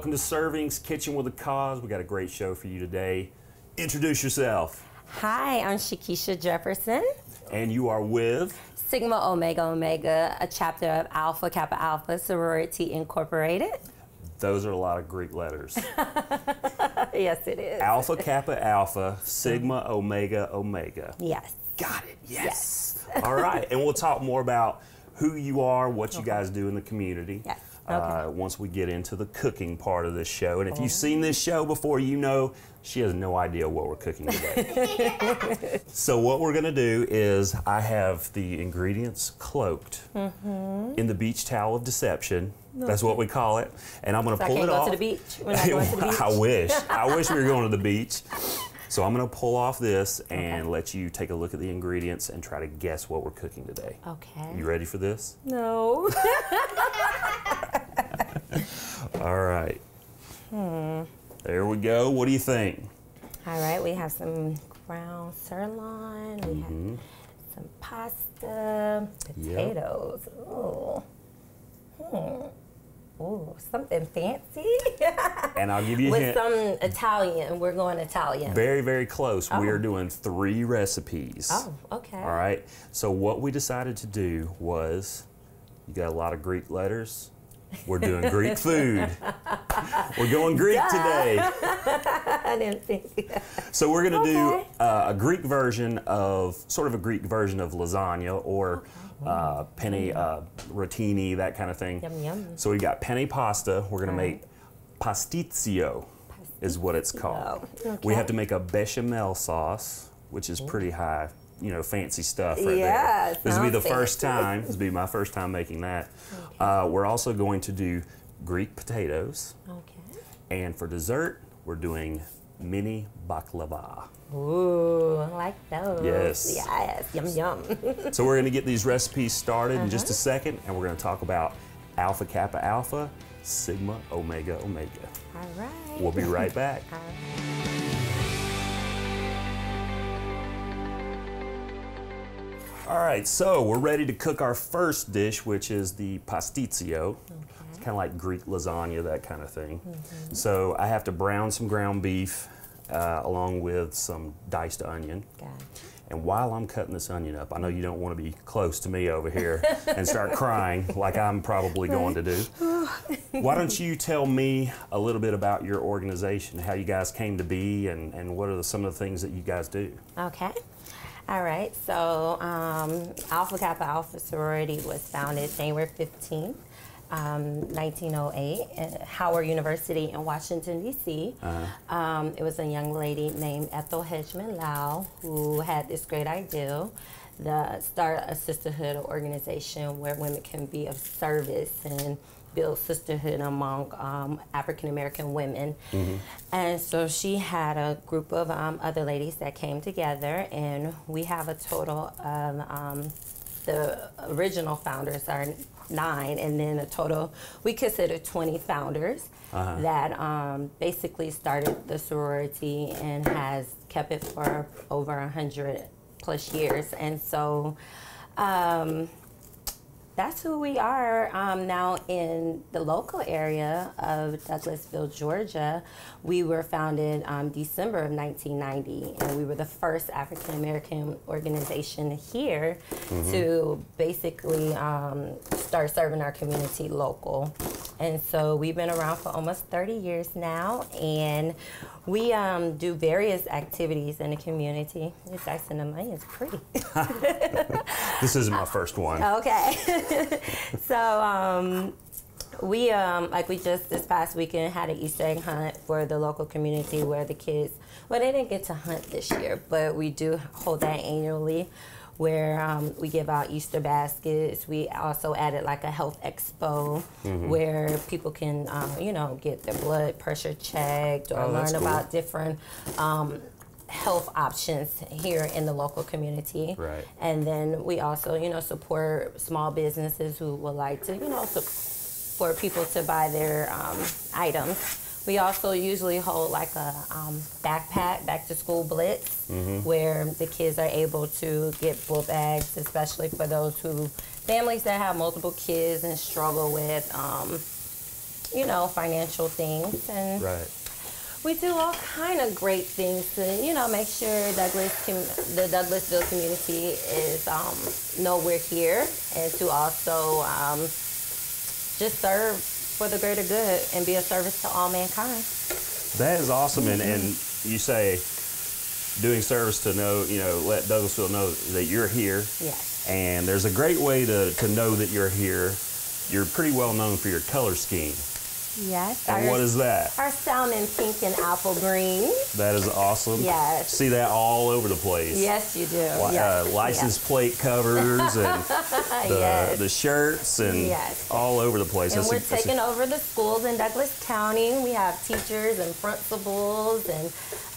welcome to Servings Kitchen with a Cause. We got a great show for you today. Introduce yourself. Hi, I'm Shakisha Jefferson. And you are with Sigma Omega Omega, a chapter of Alpha Kappa Alpha Sorority Incorporated. Those are a lot of Greek letters. yes, it is. Alpha Kappa Alpha, Sigma Omega Omega. Yes. Got it. Yes. yes. All right. And we'll talk more about who you are, what you guys do in the community. Yes. Okay. Uh, once we get into the cooking part of this show. And if you've seen this show before, you know she has no idea what we're cooking today. so what we're gonna do is I have the ingredients cloaked mm -hmm. in the beach towel of deception. No. That's what we call it. And I'm gonna so pull it off. to the beach. Going to the beach. I wish. I wish we were going to the beach. So I'm gonna pull off this and okay. let you take a look at the ingredients and try to guess what we're cooking today. Okay. You ready for this? No. All right. Hmm. There we go. What do you think? All right, we have some ground sirloin. We mm -hmm. have mm-hmm. some pasta, potatoes. Yep. Ooh. Hmm. Ooh, something fancy. and I'll give you with hint. some Italian. We're going Italian. Very, very close. Oh. We are doing three recipes. Oh, okay. All right. So what we decided to do was, you got a lot of Greek letters. We're doing Greek food. We're going Greek Duh. today. I didn't think. So we're going to okay. do uh, a Greek version of, sort of a Greek version of lasagna or uh, penne uh, rotini, that kind of thing. Yum, yum. So we got penne pasta. We're going to make pastizio, is what it's called. Okay. We have to make a bechamel sauce, which is pretty high you know, fancy stuff right yeah, there. This will be the fancy. first time. This will be my first time making that. Uh, we're also going to do Greek potatoes. Okay. And for dessert, we're doing mini baklava. Ooh, I like those. Yes. Yes, yum yum. so we're going to get these recipes started uh -huh. in just a uh-huh. second, and we're going to talk about Alpha Kappa Alpha, Sigma Omega Omega. All right. We'll be right back. All right, so we're ready to cook our first dish, which is the pastizio. Okay. It's kind of like Greek lasagna, that kind of thing. Mm -hmm. So I have to brown some ground beef uh, along with some diced onion. And while I'm cutting this onion up, I know you don't want to be close to me over here and start crying like I'm probably going to do. Why don't you tell me a little bit about your organization, how you guys came to be, and, and what are the, some of the things that you guys do? Okay. All right, so um, Alpha Kappa Alpha sorority was founded January 15th, um, 1908 at Howard University in Washington, D.C. Uh-huh. Um, it was a young lady named Ethel Hedgeman Lyle who had this great idea to start a sisterhood organization where women can be of service and build sisterhood among um, African American women. Mm-hmm. And so she had a group of um, other ladies that came together, and we have a total of um, the original founders are nine, and then a total, we consider 20 founders uh-huh. that um, basically started the sorority and has kept it for over 100 plus years. And so, um, that's who we are um, now in the local area of Douglasville, Georgia. We were founded um, December of 1990, and we were the first African American organization here mm-hmm. to basically um, start serving our community local. And so we've been around for almost 30 years now, and we um, do various activities in the community. It's ice and the money is pretty. this isn't my first one. Okay. so um, we, um, like we just this past weekend had an Easter egg hunt for the local community where the kids, well, they didn't get to hunt this year, but we do hold that annually where um, we give out Easter baskets. We also added like a health expo mm-hmm. where people can, um, you know, get their blood pressure checked or oh, learn cool. about different um, health options here in the local community. Right. And then we also, you know, support small businesses who would like to, you know, for people to buy their um, items. We also usually hold like a um, backpack, back to school blitz, mm-hmm. where the kids are able to get book bags, especially for those who families that have multiple kids and struggle with um, you know, financial things. And Right. we do all kind of great things to, you know, make sure Douglas, com- the Douglasville community is um, know we're here, and to also um, just serve for the greater good and be a service to all mankind. That is awesome, and, and you say doing service to know, you know, let Douglasville know that you're here. Yes. And there's a great way to, to know that you're here. You're pretty well known for your color scheme. Yes. And our, what is that? our salmon pink and apple green. That is awesome. Yes. See that all over the place. Yes, you do. Li- yes. uh, license plate covers and the, yes. the shirts and Yes. all over the place. And That's we're a- taking over the schools in Douglas County. We have teachers and principals, and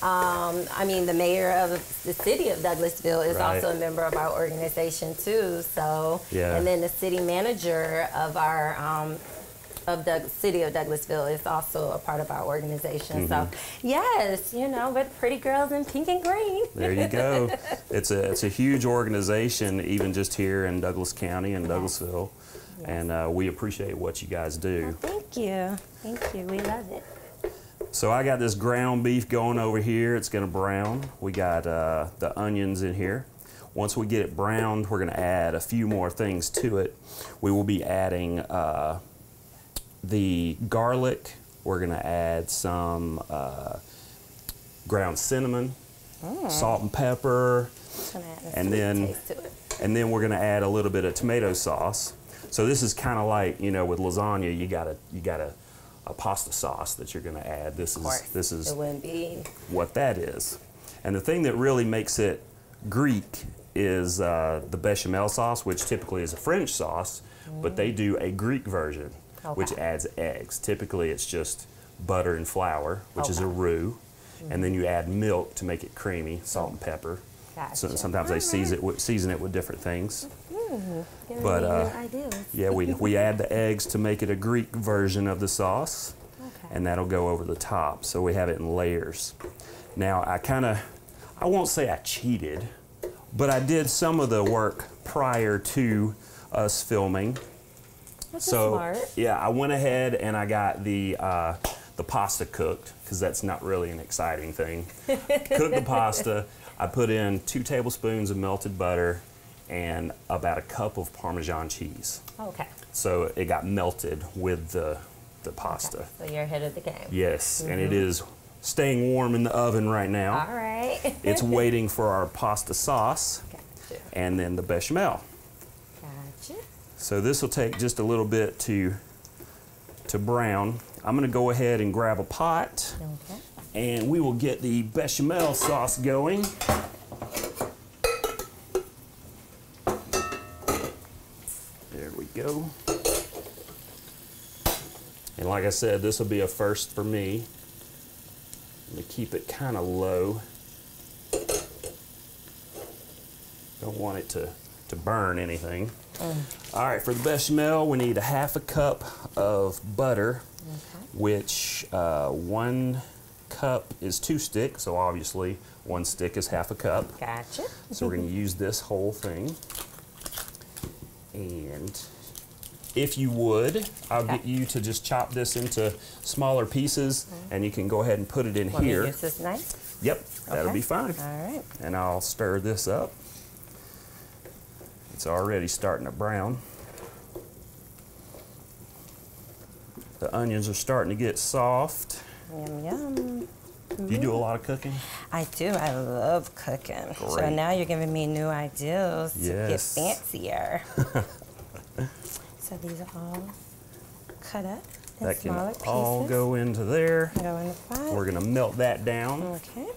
um, I mean, the mayor of the city of Douglasville is Right. also a member of our organization too. So, Yeah. and then the city manager of our um, of the city of Douglasville is also a part of our organization. So, Mm-hmm. yes, you know, we're pretty girls in pink and green. There you go. it's a it's a huge organization, even just here in Douglas County and Douglasville, and uh, we appreciate what you guys do. Thank you, thank you. We love it. So I got this ground beef going over here. It's gonna brown. We got uh, the onions in here. Once we get it browned, we're gonna add a few more things to it. We will be adding uh, the garlic. We're gonna add some uh, ground cinnamon, salt and pepper, And then- to and then we're gonna add a little bit of tomato sauce. So this is kind of like you know with lasagna, you gotta you got a, pasta sauce that you're gonna add. This is this is it wouldn't be what that is. And the thing that really makes it Greek is uh, the bechamel sauce, which typically is a French sauce, but they do a Greek version, which adds eggs. Typically, it's just butter and flour, which is a Okay. roux, and then you add milk to make it creamy, salt and pepper. So Gotcha. sometimes they All season it with, season it with different things. Giving but, uh. Yeah, we, we add the eggs to make it a Greek version of the sauce Okay. and that'll go over the top. So we have it in layers. Now I kind of, I won't say I cheated, but I did some of the work prior to us filming. Is so smart. yeah, I went ahead and I got the uh, the pasta cooked because that's not really an exciting thing. Cook the pasta. I put in two tablespoons of melted butter and about a cup of Parmesan cheese. Okay. So it got melted with the the pasta. So you're ahead of the game. Yes, and it is staying warm in the oven right now. All right. It's waiting for our pasta sauce gotcha. and then the bechamel. So this will take just a little bit to to brown. I'm going to go ahead and grab a pot Okay. and we will get the bechamel sauce going. There we go. And like I said, this will be a first for me. I'm to keep it kind of low. Don't want it to, to burn anything. All right, for the bechamel, we need a half a cup of butter, Okay. which uh, one cup is two sticks, so obviously one stick is half a cup. Gotcha. So we're going to use this whole thing. And if you would, I'll Okay. get you to just chop this into smaller pieces and you can go ahead and put it in Want here. use this knife? Yep, that'll be fine. All right. And I'll stir this up. It's already starting to brown. The onions are starting to get soft. Yum yum. You do a lot of cooking? I do. I love cooking. Great. So now you're giving me new ideas to get fancier. so these are all cut up in That can smaller pieces. all go into there. Go in the pot. We're gonna melt that down. Okay.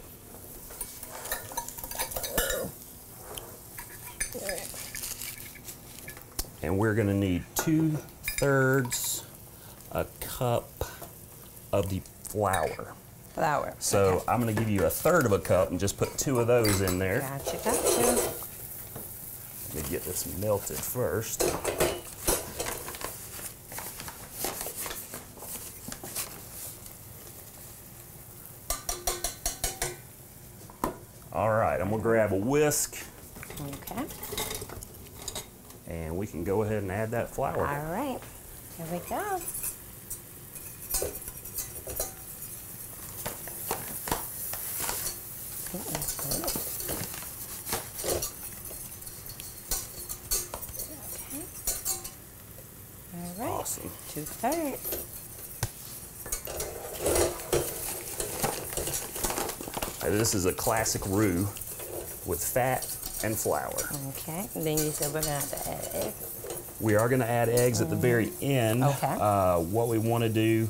And we're gonna need two thirds a cup of the flour. Flour. So Okay. I'm gonna give you a third of a cup and just put two of those in there. Gotcha, gotcha. Let me get this melted first. All right, I'm gonna grab a whisk can go ahead and add that flour. All right, here we go. Awesome. Two thirds. This is a classic roux with fat and flour. Okay. Then you said we're gonna have to add eggs. We are going to add eggs at the very end. Okay. Uh, what we want to do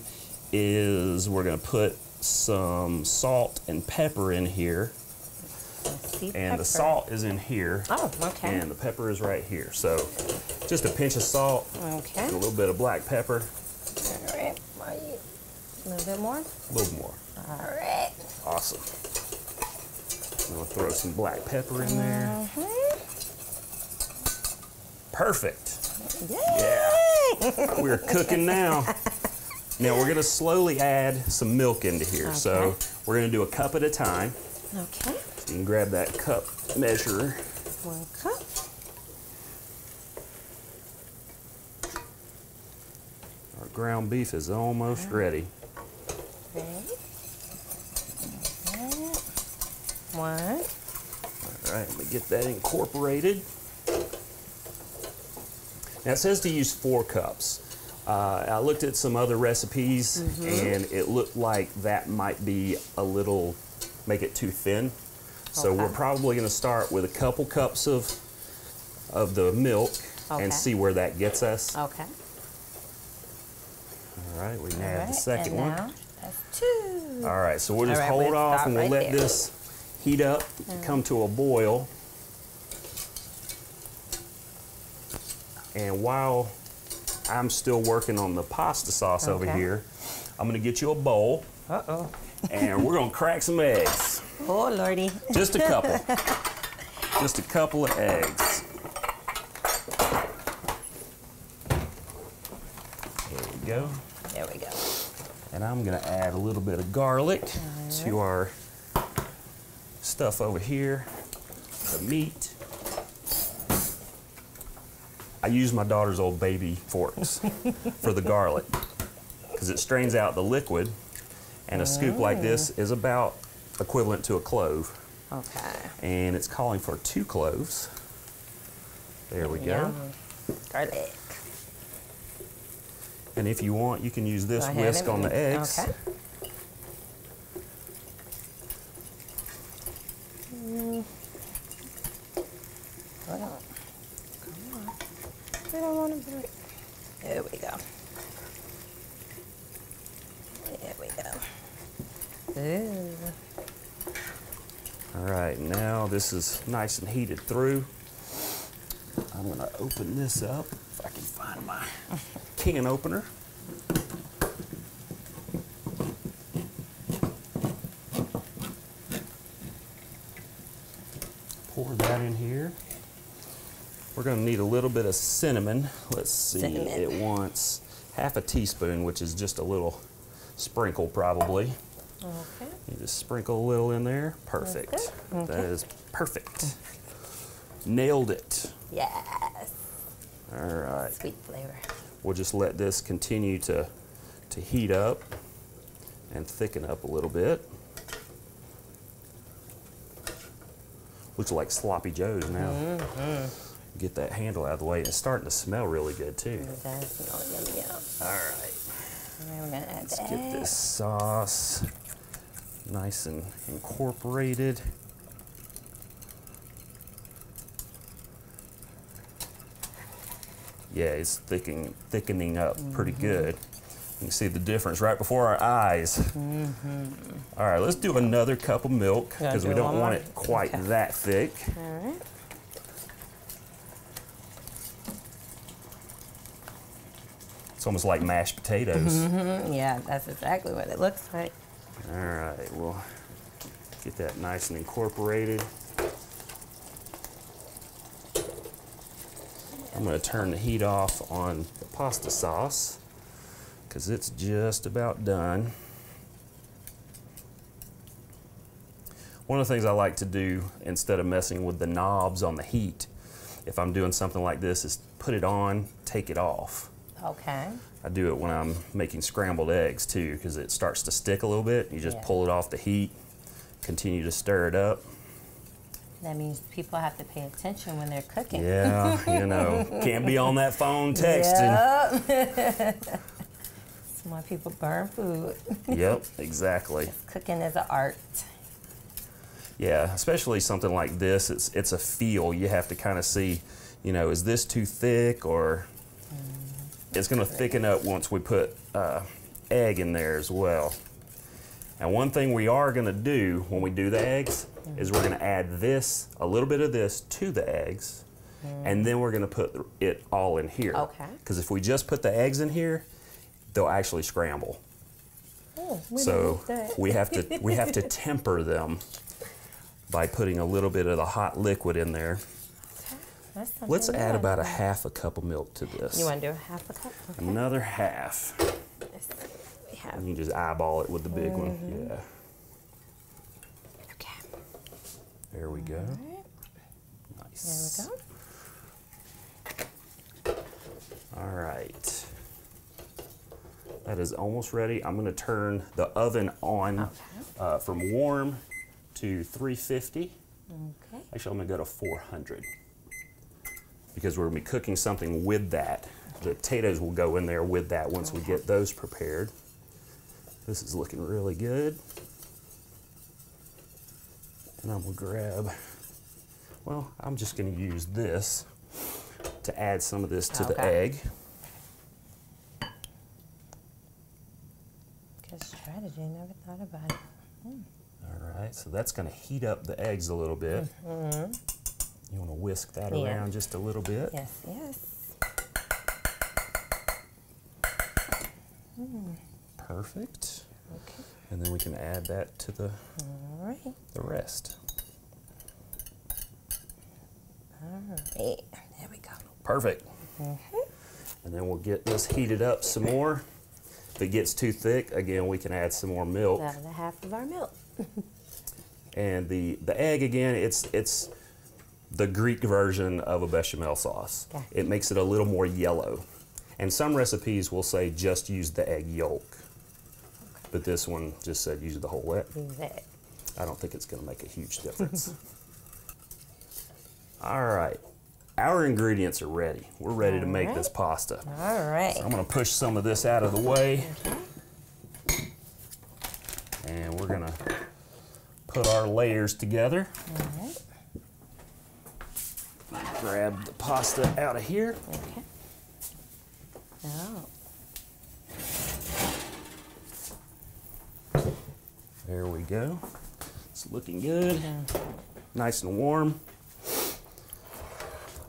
is we're going to put some salt and pepper in here, and pepper. the salt is in here, Oh, okay. and the pepper is right here. So just a pinch of salt okay. and a little bit of black pepper, All. Right. A little bit more. a little more. All right. Awesome. I'm going to throw some black pepper in there. Mhm. Perfect. Yay! We're cooking now. Now we're going to slowly add some milk into here. So we're going to do a cup at a time. Okay. So you can grab that cup measure. One cup. Our ground beef is almost ready. Ready? One. All right, let me get that incorporated. Now it says to use four cups. Uh, I looked at some other recipes and it looked like that might be a little, make it too thin. So we're probably going to start with a couple cups of of the milk Okay. and see where that gets us. Okay. All right, we can All add right. the second one. Now that's two. All right, so we'll just right, hold we'll off and we'll right let there. this heat up, come to a boil. And while I'm still working on the pasta sauce over here, I'm gonna get you a bowl Uh oh. and we're gonna crack some eggs. Oh lordy. Just a couple. Just a couple of eggs. There we go. There we go. And I'm gonna add a little bit of garlic to our stuff over here, the meat. I use my daughter's old baby forks for the garlic because it strains out the liquid, and a scoop like this is about equivalent to a clove. Okay. And it's calling for two cloves. There we go. Garlic. And if you want, you can use this whisk on the eggs. Okay. Mm. Hold on. Come on. I don't want to break. There we go. There we go. Ooh. All right, now this is nice and heated through. I'm gonna open this up if I can find my can opener. Pour that in here. We're gonna need a little bit of cinnamon. Let's see, Cinnamon. it wants half a teaspoon, which is just a little sprinkle probably. Okay. You just sprinkle a little in there. Perfect. good. That is perfect. Nailed it. Yes. All right. Sweet flavor. We'll just let this continue to, to heat up and thicken up a little bit. Looks like sloppy joes now. Mm-hmm. Get that handle out of the way. It's starting to smell really good too. It does smell yummy yum. All right. We're gonna add Let's get this sauce nice and incorporated. Yeah, it's thickening, thickening up pretty Mm-hmm. good. You can see the difference right before our eyes. All right, let's do another cup of milk. Because we do don't want more? it quite Okay. that thick. All right. It's almost like mashed potatoes. Mm, yeah, that's exactly what it looks like. All right, we'll get that nice and incorporated. I'm going to turn the heat off on the pasta sauce because it's just about done. One of the things I like to do instead of messing with the knobs on the heat, if I'm doing something like this, is put it on, take it off. Okay. I do it when I'm making scrambled eggs too, because it starts to stick a little bit. You just Yeah. pull it off the heat, Continue to stir it up. That means people have to pay attention when they're cooking. Yeah, you know, can't be on that phone texting. Yep. Why people burn food. Yep, exactly. Cooking is an art. Yeah, especially something like this. It's it's a feel. You have to kind of see, you know, is this too thick or mm. It's going to thicken up once we put uh, egg in there as well. And one thing we are going to do when we do the eggs is we're going to add this, a little bit of this to the eggs, and then we're going to put it all in here. Okay. Because if we just put the eggs in here, they'll actually scramble. Oh, we So we have to we have to temper them by putting a little bit of the hot liquid in there. Let's add about a half a cup of milk to this. You want to do a half a cup? Okay. Another half. We have. And you just eyeball it with the big Mm-hmm. one. Yeah. Okay. There we go. Right. Nice. There we go. All right. That is almost ready. I'm going to turn the oven on Okay. uh, from warm to 350. Okay. Actually, I'm going to go to 400 because we're going to be cooking something with that. The potatoes will go in there with that once we get those prepared. This is looking really good. And I'm going to grab, well, I'm just going to use this to add some of this to the egg. Good strategy. Never thought about it. Hmm. All right, so that's going to heat up the eggs a little bit. Mm-hmm. You want to whisk that. Yeah. around just a little bit. Yes, yes. Perfect. Okay. And then we can add that to the, All right. the rest. All right. There we go. Perfect. Mhm. And then we'll get this heated up some more. If it gets too thick, again, we can add some more milk. The half of our milk. And the, the egg, again, it's, it's the Greek version of a bechamel sauce. Okay. It makes it a little more yellow. And some recipes will say just use the egg yolk. But this one just said use the whole egg. Use that. I don't think it's going to make a huge difference. All right. Our ingredients are ready. We're ready to make All this pasta. All right. I'm going to push some of this out of the way. And we're going to put our layers together. All right. Grab the pasta out of here. Okay. Oh. There we go. It's looking good. Nice and warm.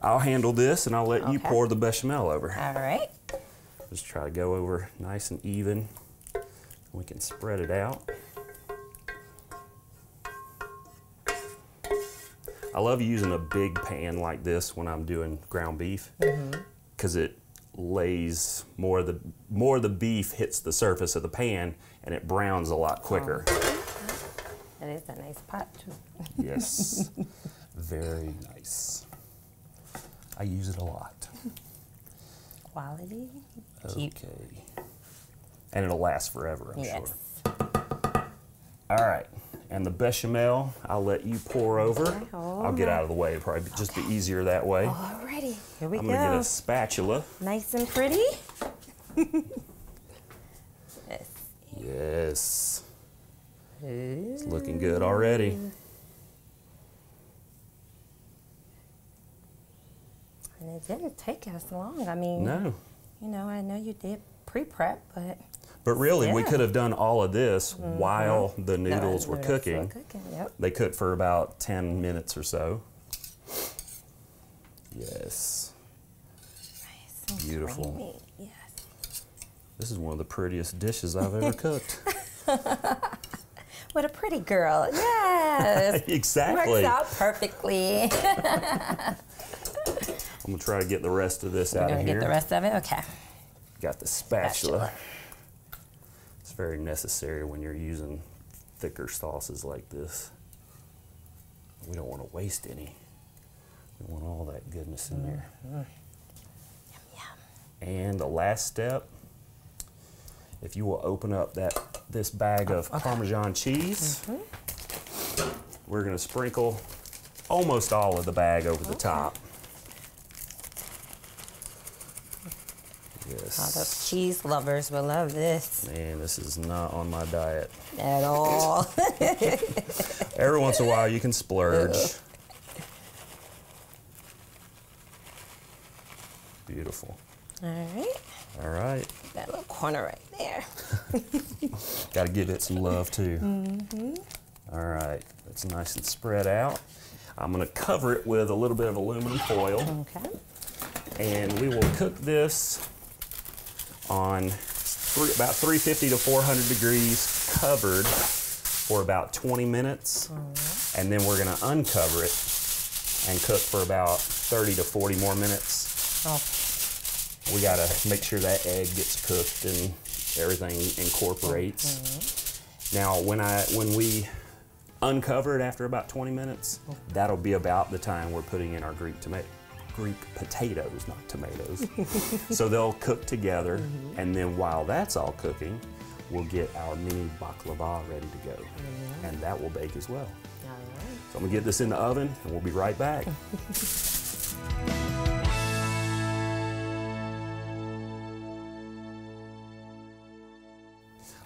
I'll handle this and I'll let you pour the bechamel over. All right. Just try to go over nice and even. We can spread it out. I love using a big pan like this when I'm doing ground beef mm-hmm. because it lays more of the more of the beef hits the surface of the pan and it browns a lot quicker. That is a nice pot too. Yes, very nice. I use it a lot. Quality. Keep. Okay. And it'll last forever, I'm Yes. sure. All right. And the bechamel, I'll let you pour over. I'll get oh, out of the way. It'll probably just be easier that way. Alrighty. Here we go. I'm going to get a spatula. Nice and pretty. yes. Yes. It's looking good already. And it didn't take us long. I mean, No. you know, I know you did pre-prep, but But really, we could have done all of this mm-hmm. while the noodles were noodles cooking. cooking. Yep. They cook for about 10 minutes or so. Yes. Nice Beautiful. creamy. Yes. This is one of the prettiest dishes I've ever cooked. What a pretty girl. Yes. exactly. Works out perfectly. I'm gonna try to get the rest of this out Gonna of get the rest of it. Okay. Got the spatula. Spatula. Very necessary when you're using thicker sauces like this. We don't want to waste any. We want all that goodness in there. Yeah. And the last step, if you will open up that this bag of Parmesan cheese. Mm-hmm. we're gonna sprinkle almost all of the bag over the top. All Yes. Oh, those cheese lovers will love this Man, this is not on my diet. at all. Every once in a while, you can splurge. Beautiful. all right. All right. That little corner right there. Got to give it some love too. Mm-hmm. All right. That's nice and spread out. I'm going to cover it with a little bit of aluminum foil. Okay. and we will cook this on three, about 350 to 400 degrees covered for about 20 minutes. Mm-hmm. And then we're going to uncover it and cook for about 30 to 40 more minutes. Oh, we got to make sure that egg gets cooked and everything incorporates. Mm-hmm. Now when i when we uncover it after about 20 minutes mm-hmm. that'll be about the time we're putting in our greek tomato greek potatoes not tomatoes. So they'll cook together mm-hmm. and then while that's all cooking we'll get our mini baklava ready to go. Mm-hmm. And that will bake as well. All right. so i'm gonna get this in the oven and we'll be right back.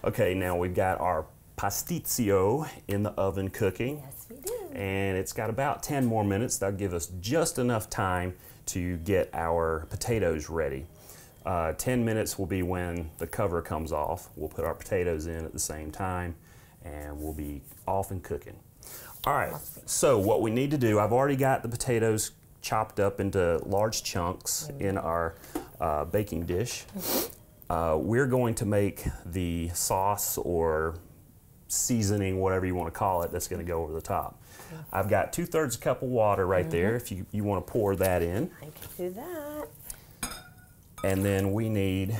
Okay now we've got our pasticcio in the oven cooking. Yes, we do. And it's got about 10 more minutes. That'll give us just enough time to get our potatoes ready. Uh, 10 minutes will be when the cover comes off. We'll put our potatoes in at the same time and we'll be off and cooking. All right, so what we need to do, I've already got the potatoes chopped up into large chunks in our uh, baking dish. Uh, we're going to make the sauce or seasoning, whatever you want to call it, that's going to go over the top. I've got two thirds a cup of water right there. Mm-hmm. If you, you want to pour that in, I can do that. and then we need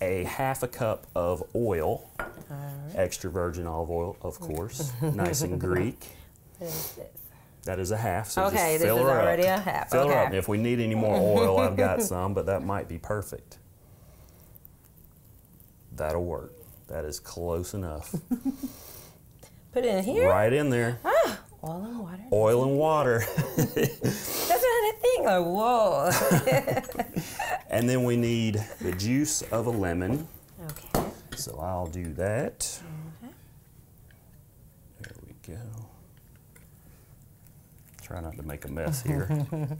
a half a cup of oil, extra virgin olive oil, of mm. course, nice and Greek. This? That is a half. So just Okay, this fill is her up. a half, Fill her up. And if we need any more oil, I've got some, but that might be perfect. That'll work. That is close enough. Put it in here. right in there. Ah. Oil and water. Oil and water. That's what I think. Like, whoa. and then we need the juice of a lemon. okay. So I'll do that. Okay. There we go. Try not to make a mess here.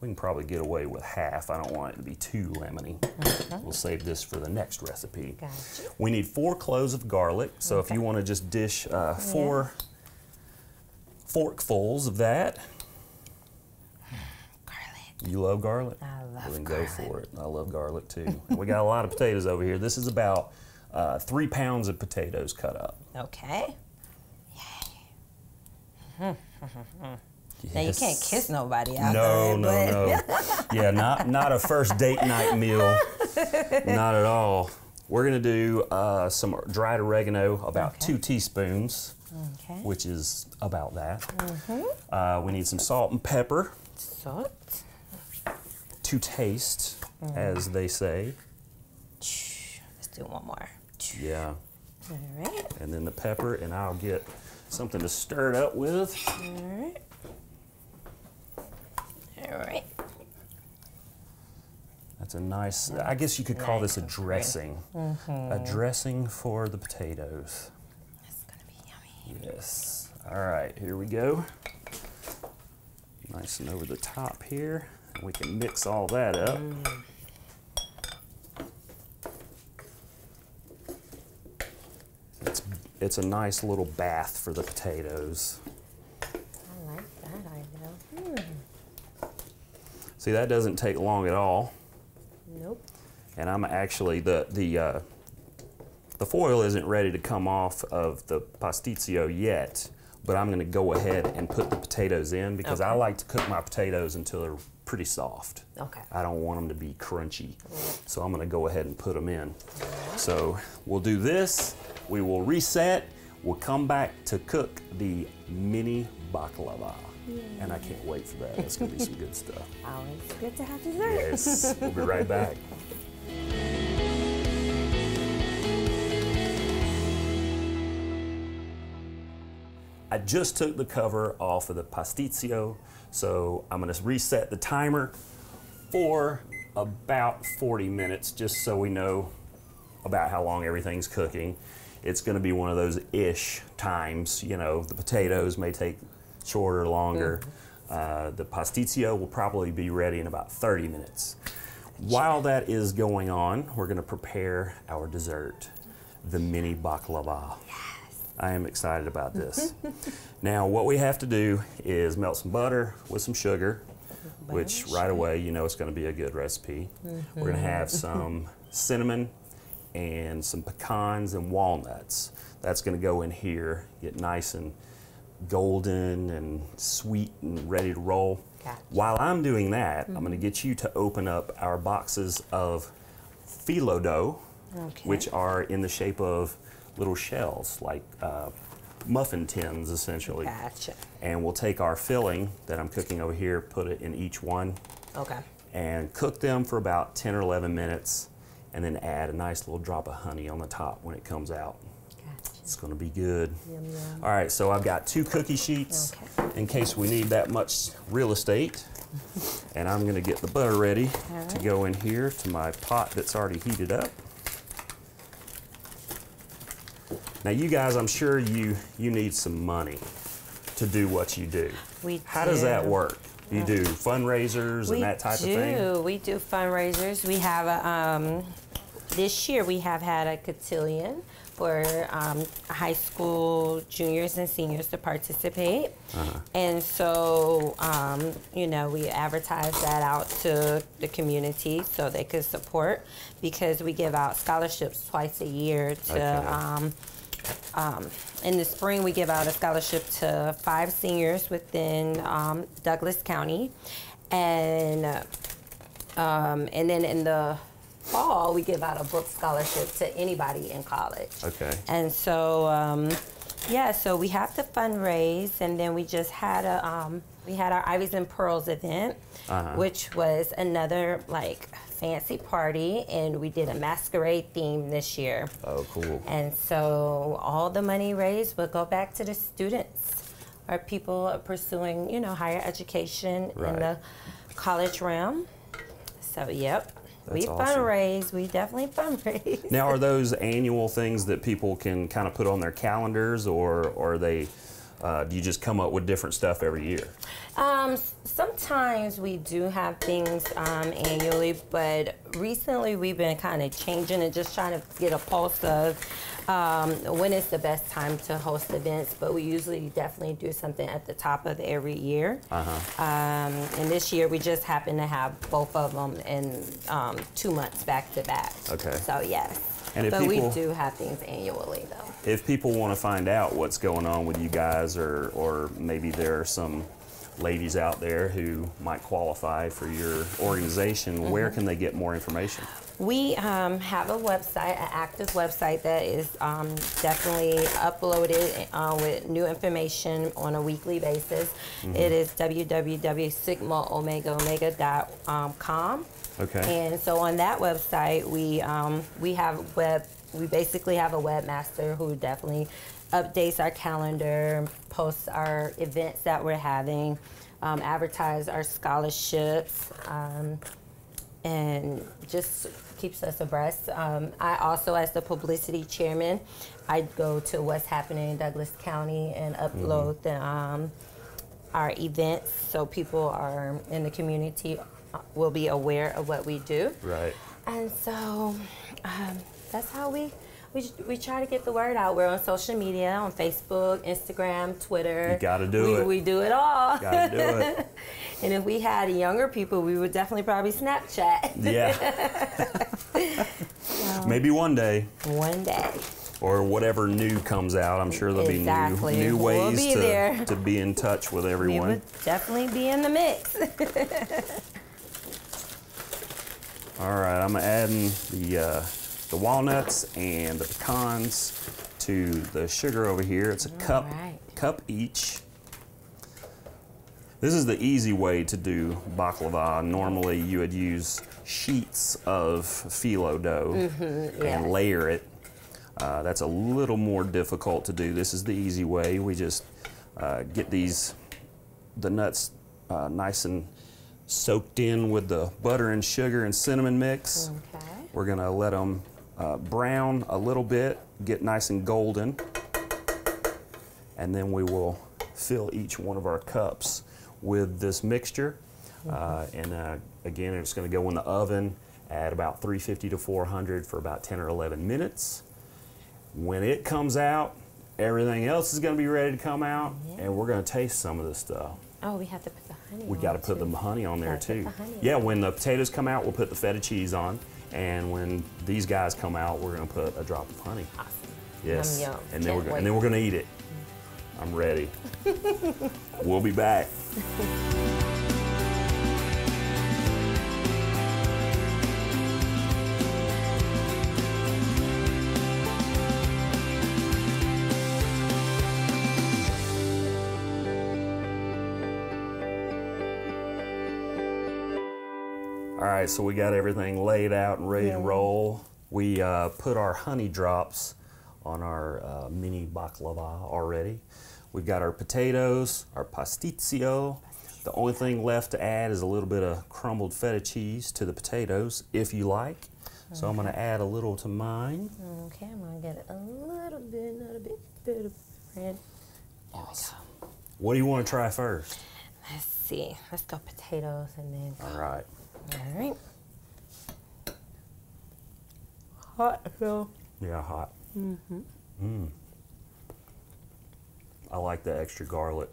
we can probably get away with half. I don't want it to be too lemony. We'll save this for the next recipe. Gotcha. We need four cloves of garlic. So if you want to just dish uh, four forkfuls of that. Garlic. You love garlic? I love well, then garlic. go for it. I love garlic too. We got a lot of potatoes over here. This is about uh, three pounds of potatoes cut up. Okay. Now you can't kiss nobody out No, there. no, but- no. Yeah, not not a first date night meal. Not at all. We're gonna do uh, some dried oregano, about Okay. two teaspoons, Okay. which is about that. Mm-hmm. Uh, we need some salt and pepper Salt. to taste, Mm. as they say. Let's do one more. Yeah. All right. and then the pepper, and I'll get something to stir it up with. All right. All right. That's a nice, I guess you could call this a dressing. A mm-hmm. dressing for the potatoes. That's gonna be yummy. Yes. All right, here we go. Nice and over the top here. We can mix all that up. Mm. It's, it's a nice little bath for the potatoes. I like that idea. Hmm. See, that doesn't take long at all. Nope. and I'm actually the the uh, the foil isn't ready to come off of the pasticcio yet, but I'm going to go ahead and put the potatoes in because I like to cook my potatoes until they're pretty soft. Okay. I don't want them to be crunchy, so I'm going to go ahead and put them in. So we'll do this. We will reset. We'll come back to cook the mini baklava, and I can't wait for that. That's going to be some good stuff. Always good to have dessert. Yes, we'll be right back. I just took the cover off of the pasticcio, so I'm gonna reset the timer for about 40 minutes, just so we know about how long everything's cooking. It's gonna be one of those ish times, you know, the potatoes may take shorter, longer. Uh, the pasticcio will probably be ready in about 30 minutes. While that is going on, we're gonna prepare our dessert, the mini baklava. Yes. I am excited about this. now, what we have to do is melt some butter with some sugar, which right away you know it's going to be a good recipe. We're going to have some cinnamon and some pecans and walnuts. That's going to go in here, get nice and golden and sweet and ready to roll. Gotcha. While I'm doing that, I'm going to get you to open up our boxes of phyllo dough, Okay. which are in the shape of little shells, like uh, muffin tins essentially. Gotcha. And we'll take our filling that I'm cooking over here, put it in each one, Okay. and cook them for about 10 or 11 minutes, and then add a nice little drop of honey on the top when it comes out. It's gonna be good. Yum, yum. All right, so I've got two cookie sheets Okay. in case we need that much real estate. And I'm gonna get the butter ready to go in here to my pot that's already heated up. Now you guys, I'm sure you, you need some money to do what you do. We How does that work? You do fundraisers We and that type do. of thing? We do, we do fundraisers. We have a, um, this year we have had a cotillion for um, high school juniors and seniors to participate. Uh-huh. And so, um, you know, we advertise that out to the community so they could support because we give out scholarships twice a year to Okay. um, um, in the spring, we give out a scholarship to five seniors within um, Douglas County, and um, and then in the fall, we give out a book scholarship to anybody in college. Okay. And so, um, yeah, so we have to fundraise, and then we just had a um, we had our Ivies and Pearls event, Uh-huh. which was another like fancy party, and we did a masquerade theme this year. Oh, cool. And so all the money raised will go back to the students or people pursuing, you know, higher education Right. in the college realm. So, yep. We awesome. fundraise. We definitely fundraise. Now, are those annual things that people can kind of put on their calendars, or, or are they, uh, do you just come up with different stuff every year? Um, sometimes we do have things um, annually, but recently we've been kind of changing and just trying to get a pulse of um, when is the best time to host events. But we usually definitely do something at the top of every year. Uh-huh. Um, and this year we just happen to have both of them in um, two months back to back. Okay. So yes. And if but people- we do have things annually though. If people want to find out what's going on with you guys, or, or maybe there are some ladies out there who might qualify for your organization, Mm-hmm. where can they get more information? We um, have a website, an active website that is um, definitely uploaded uh, with new information on a weekly basis. It is www.sigmaomegaomega.com. Okay. And so on that website, we um, we have web. We basically have a webmaster who definitely updates our calendar, posts our events that we're having, um, advertise our scholarships. Um, and just keeps us abreast. Um, I also, as the publicity chairman, I go to what's happening in Douglas County and upload the, um, our events so people are in the community uh, will be aware of what we do. Right. And so um, that's how we, we we try to get the word out. We're on social media, on Facebook, Instagram, Twitter. You gotta do we, it. We do it all. Gotta do it. And if we had younger people, we would definitely probably Snapchat Yeah. Maybe one day. one day. or whatever new comes out. I'm sure there'll Exactly. be new, new We'll ways be to, there. to be in touch with We everyone. would definitely be in the mix. All right, I'm adding the uh, the walnuts and the pecans to the sugar over here. It's a cup right. cup each. This is the easy way to do baklava. Normally, you would use sheets of phyllo dough Mm-hmm, yes. and layer it. Uh, that's a little more difficult to do. This is the easy way. We just uh, get these, the nuts uh, nice and soaked in with the butter and sugar and cinnamon mix. Okay. We're gonna let them uh, brown a little bit, get nice and golden, and then we will fill each one of our cups with this mixture. Uh, and uh, again, it's gonna go in the oven at about 350 to 400 for about 10 or 11 minutes. When it comes out, everything else is gonna be ready to come out, and we're gonna taste some of this stuff. Oh, we have to put the honey. We got to put too. the honey on there too. the honey Yeah, when the potatoes come out, we'll put the feta cheese on, and when these guys come out, we're gonna put a drop of honey. Awesome. Yes, Yum, yum. and then we're Can't and then we're gonna eat it. I'm ready. we'll be back. All right, so we got everything laid out and ready to roll. We uh, put our honey drops on our uh, mini baklava already. We've got our potatoes, our pasticcio. The only thing left to add is a little bit of crumbled feta cheese to the potatoes, if you like. So I'm going to add a little to mine. Okay, I'm gonna get a little bit, not a bit, bit of bread. Awesome. What do you want to try first? Let's see. Let's go potatoes and then. All right. All right. Hot, Phil. Yeah, hot. Mm-hmm. Mm. I like the extra garlic.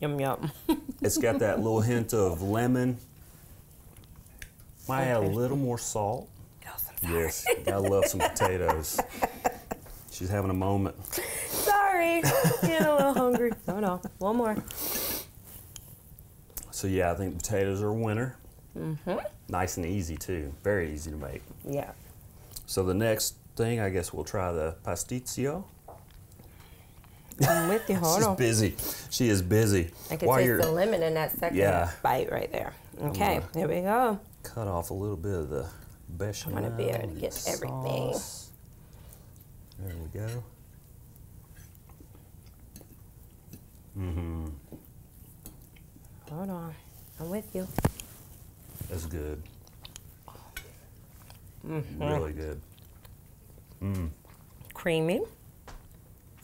Yum yum. It's got that little hint of lemon. Might add a little more salt. Yes, I'm sorry. Yes, gotta love some potatoes. She's having a moment. Sorry. Getting a little hungry. No, no. One more. So yeah, I think potatoes are a winner. Mm-hmm. Nice and easy too. Very easy to make. Yeah. So the next thing, I guess we'll try the pasticcio. I'm with you. Hold She's on. busy. She is busy. I can While taste you're the lemon in that second Yeah. bite right there. Okay, here we go. cut off a little bit of the bechamel. I'm gonna be able to and get everything. There we go. Mm-hmm. Hold on. I'm with you. That's good. Mm-hmm. Really good. Creamy.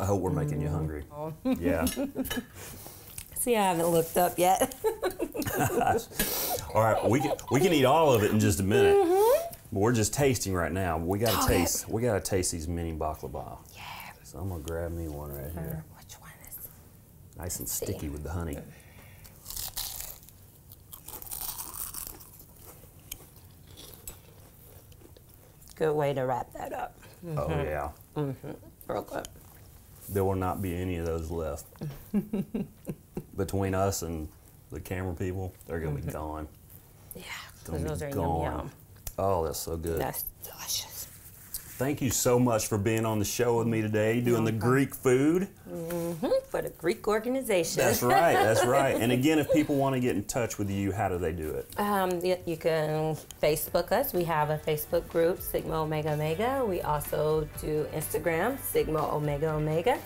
I hope we're making you hungry. Oh. Yeah. See, I haven't looked up yet. All right, we can we can eat all of it in just a minute. Mm-hmm. But we're just tasting right now. We gotta taste. We gotta taste these mini baklava. yeah. So I'm gonna grab me one right here. Which one is? Nice and sticky with the honey. Good way to wrap that up. Oh mm-hmm. yeah. Mm-hmm. Real good. There will not be any of those left. Between us and the camera people, they're gonna be mm-hmm. gone. Yeah, Gonna be those are gone. yum yum. Oh, that's so good. That's delicious. Thank you so much for being on the show with me today, doing the Greek food. Mm -hmm, For the Greek organization. That's right, that's right. And again, if people want to get in touch with you, how do they do it? Um, you can Facebook us. We have a Facebook group, Sigma Omega Omega. We also do Instagram, Sigma Omega Omega.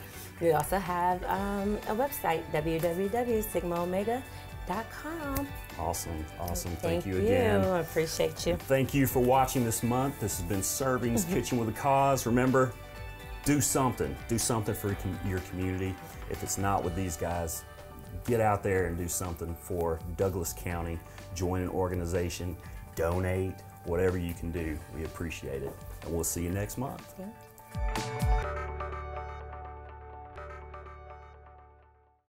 We also have um, a website, www.sigmaomega.com. Awesome, awesome. Thank, Thank, you again. I appreciate you. Thank you for watching this month. This has been Servings Kitchen with a Cause. Remember, do something. Do something for your community. If it's not with these guys, get out there and do something for Douglas County. Join an organization, donate, whatever you can do. We appreciate it. And we'll see you next month. Yeah.